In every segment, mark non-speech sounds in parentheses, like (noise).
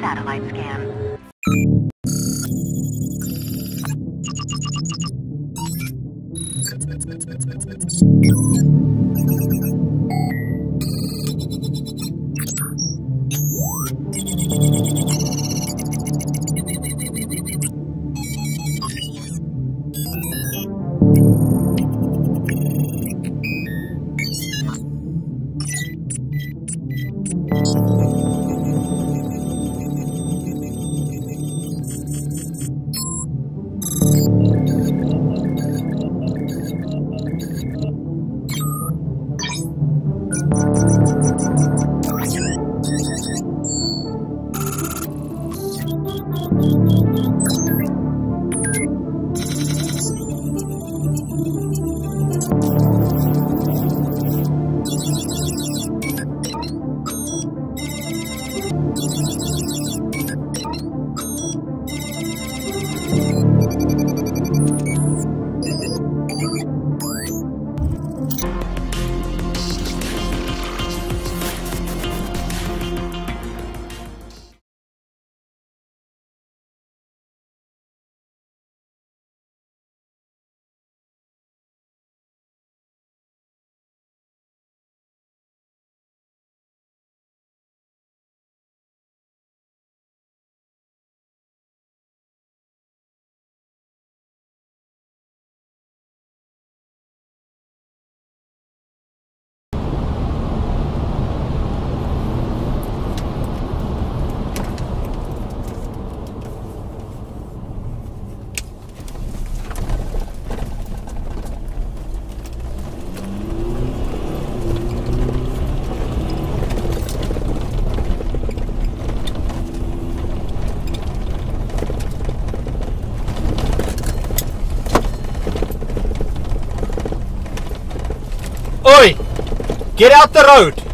satellite scan. Get out the road!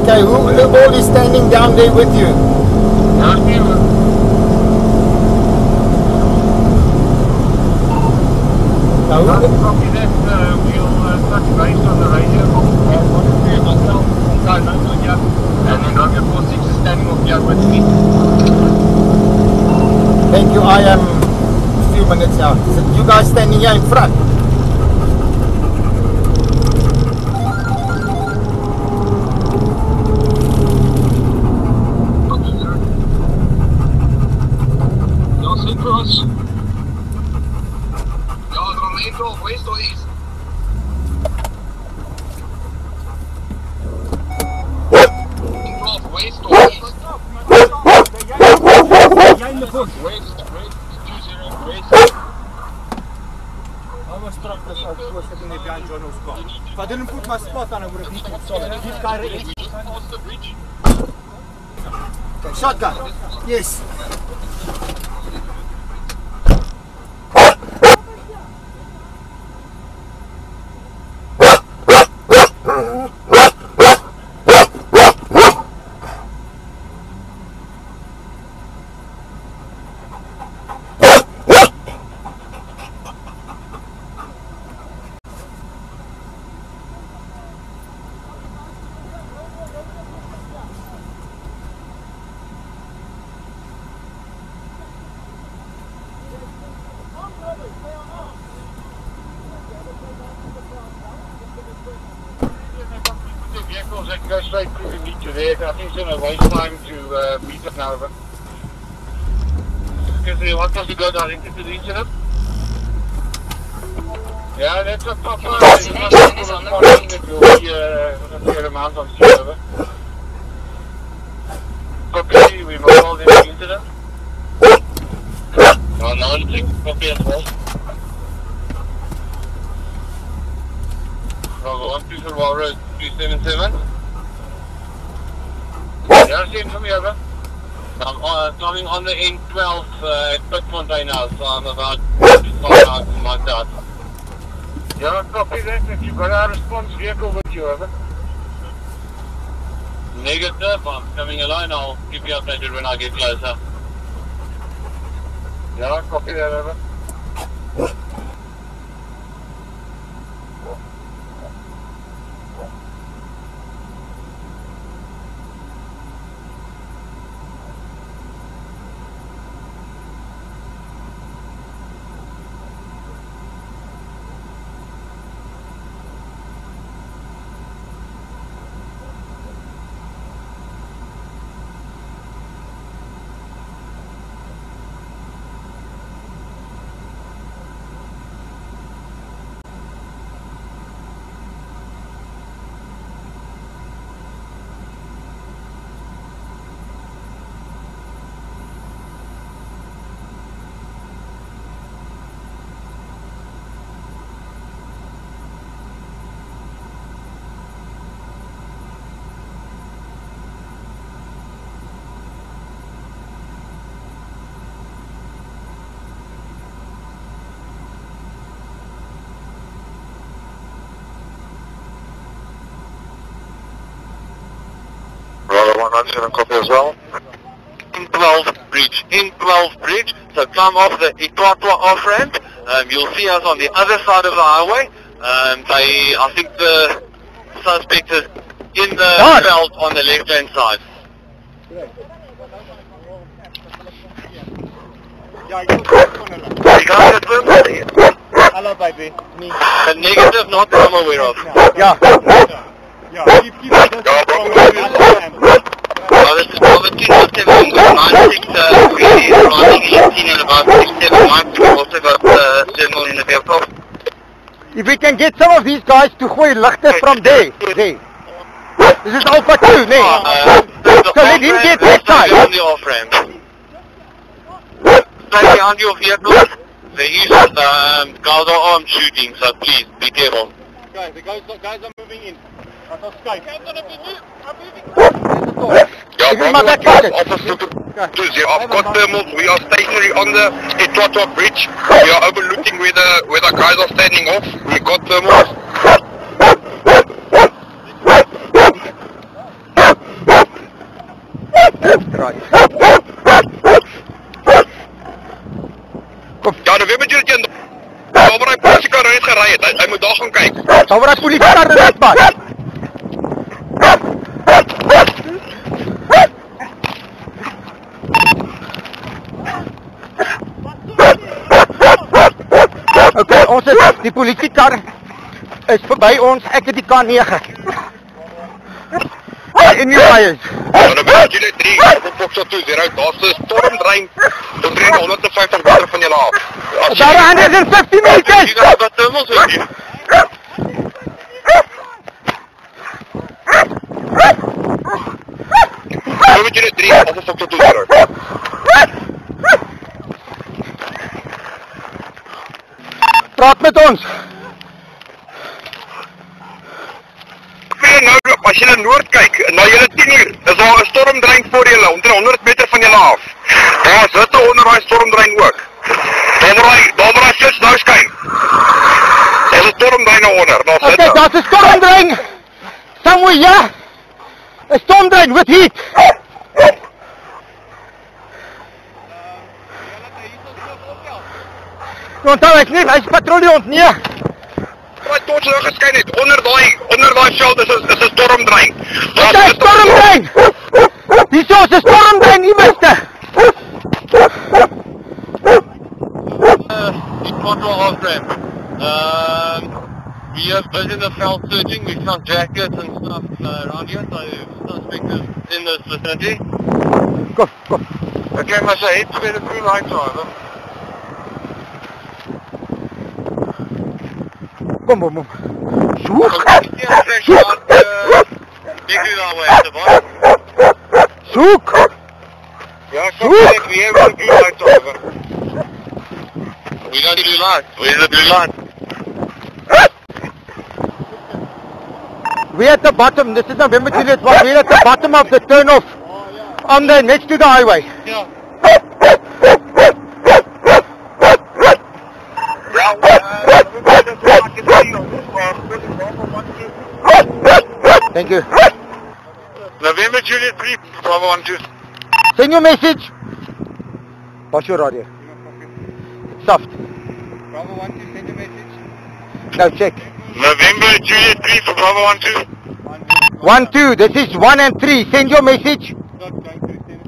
Okay, who, who all is standing down there with you? Now, who, Copy that. Uh, we'll uh, touch base on the radio. Uh, honestly, myself, Guy London, yeah. And then Roger 46 is standing up here with me. thank you, I am a few minutes out. So you guys standing here in front. John's car. If I didn't put my spot on, I would have hit it solid. Give Kyra it. Shotgun. Yes. The vehicles that go straight through to meet you there. I think it's gonna waste time to uh, meet up now. Because they want us to go directly to the incident. Yeah, that's a top line. Destination is on the right. It will be uh, a fair amount of sea over. Copy, we must hold the incident. No, no, it's copy as well. Bravo 1, 2 Survival Road 277. Same from me. I'm uh, coming on the N12 uh, at Pitfontein now, so I'm about 5 miles from my start. Yeah, copy that. If you've got a response vehicle with you, over. Negative, I'm coming alone. I'll keep you updated when I get closer. Yeah, copy that, over. 107 copy as well. N12 bridge, N12 bridge, so come off the Etwatwa off ramp. Um, you'll see us on the other side of the highway. Um, they, I think the suspect is in the Done. belt on the left hand side. Yeah, you can You? Hello, baby. Me. A negative not that I'm aware of. Yeah. Yeah, keep, keep it. Yeah, bro. bro. Can get some of these guys to gooi ligte from there. There. This is Alpha 2, nee. Uh, the So let him get that side. on the off ramp. Stay behind your vehicle. There is um, guys are armed shooting, so please be careful. Guys, the guys, the guys are moving in. That's our Skype. Yeah, Give me my back pocket. Officer two zero. I've got thermals. We are stationary on the Etwatwa Bridge. We are overlooking where the where the guys are standing off. We got thermals. Ja, dan weet je dat je waar hy politiekar moet daar gaan kyk. Daar waar die polisie kar net Okay, ons is die polisiekar is verby ons. Ek het die K9. In jou eyes. Ja, dan moet julle drie op so toe zero. Daar's 'n stormrein tot 350 meter van julle af. Daar aan is 50 meter. Jy gaan wat doen ons hier. Dan moet julle drie op so toe zero. Praat met ons. Vir nou as jy na noord kyk, na julle 10 uur, is daar 'n stormdrein voor julle, omtrent 100 meter van julle af. Daar's hitte onder daai stormdrein ook. Daar waar hy, daar waar hy nou skyn. Daar's 'n stormdrein onder, daar's hitte. Okay, daar's 'n stormdrein. Somewhere, yeah. 'n Stormdrein with heat. Onthou ek nie, hy's patrollie ons nie. Daai torch nou geskyn het onder daai onder daai veld is 'n is 'n stormdrein. Dit is storm drain. Hierso is 'n storm drain iewers. Uh, Equator off-ramp. Um, we are busy in the searching. We found jackets and stuff uh, around here, so suspect is in this vicinity. Kom, kom. Okay, maar sy het weer 'n blue the bottom. Soek. Yeah, copy that. We have a blue light driver. We got the blue light. Where's the blue light? We're at the bottom. This is November Juliet 1. We're at the bottom of the turnoff on the next to the highway. Yeah. Thank you. November Juliet 3, Bravo 1 2. Send your message. What's your radio? Soft. Bravo 1 2, send your message. No, check. November Juliet 3 for Bravo 1 2. One, two. This is one and three. Send your message. Not going through 7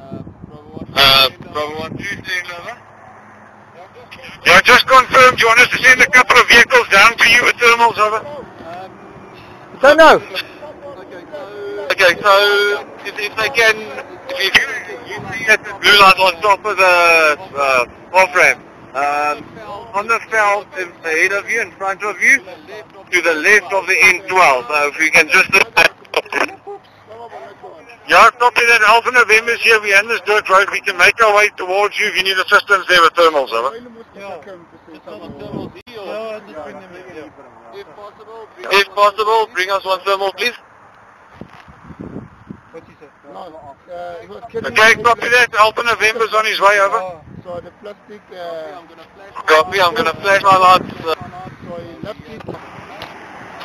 uh, Bravo 1 Uh, Bravo 1 2, saying over. Yeah, I just confirmed. You want us to send a couple of vehicles down to you at thermals, over? Don't know. Okay, so if, if they can, if you, you see that blue light on top of the uh, off ramp, um, on the felt in- ahead of you, in front of you, to the left of the N12. Uh, if we can just. Yeah, copy that. Alpha November is here. We're on this dirt road. We can make our way towards you if you need assistance there with thermals, over. If possible, bring us one thermal, please. What's he say? Okay, copy that. Alpha November's on his way, over. Oh, So the plastic, uh, Copy, I'm going to flash my lights. Uh, so he left it.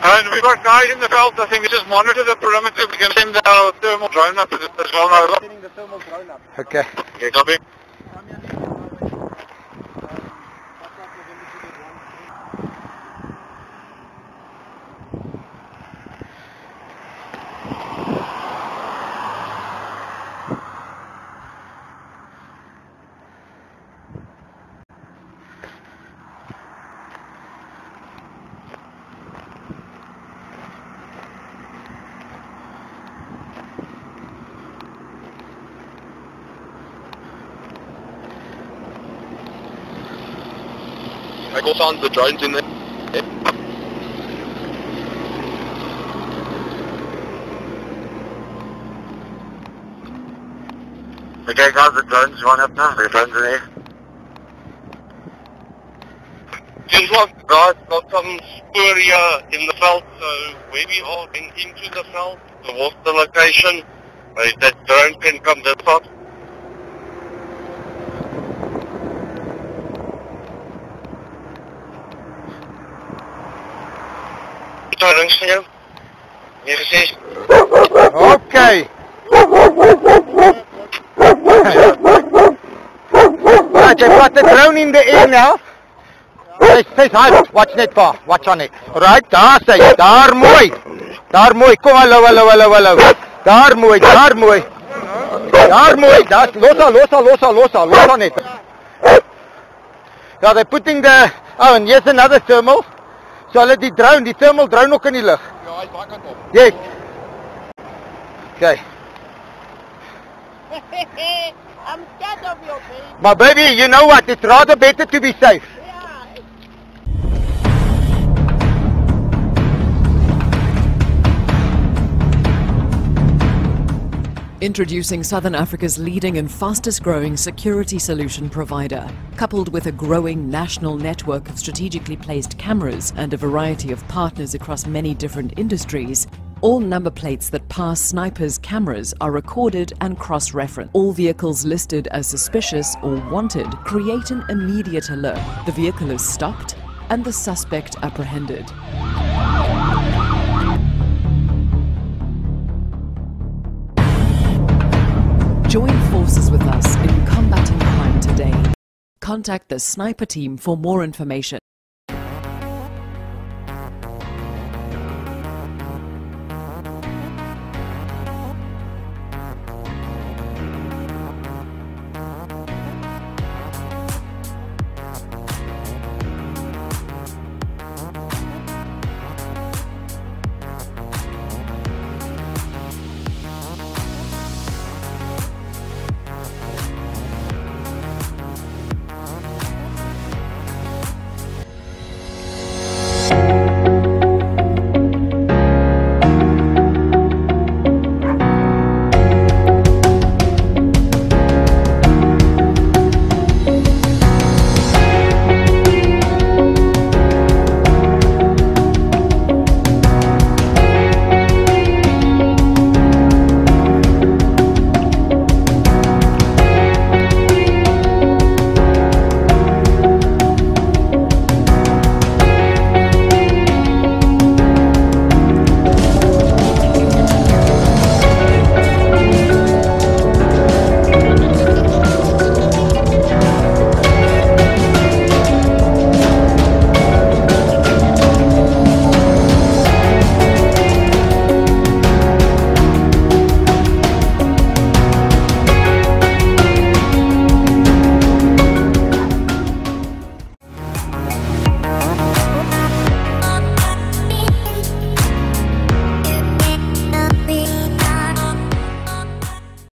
and we've got guys in the belt. I think we just monitor the perimeter. We can send our thermal drone up as as well now. the thermal drone up. Okay. Okay, copy. I go found the drones in there. Okay, guys, the drones run up now. The drones in there. Seems like guys got some spoor in the veld, so where we are in, into the veld, towards the location, uh, that drone can come this out. Daar links van jou. 96. Okay. Right, they've got the drone in the air now. Say, say hi. Watch net pa. Watch on it. Right, daar sê jy. Daar mooi. Daar mooi. Kom hallo, hallo, hallo, hallo. Daar mooi, daar mooi. Daar mooi. Daar los al, los al, los al, los al, los on it. Yeah, they're putting the Oh, and here's another thermal. So hulle die drone, die thermal drone ook in die lug. Ja, hy's baie kant op. Yes. Okay. (laughs) I'm scared of you, baby. Maar baby, you know what? It's rather better to be safe. Introducing Southern Africa's leading and fastest growing security solution provider. Coupled with a growing national network of strategically placed cameras and a variety of partners across many different industries, All number plates that pass SNIPR's cameras are recorded and cross referenced. All vehicles listed as suspicious or wanted create an immediate alert. The vehicle is stopped and the suspect apprehended. Join forces with us in combating crime today. Contact the SNIPR team for more information.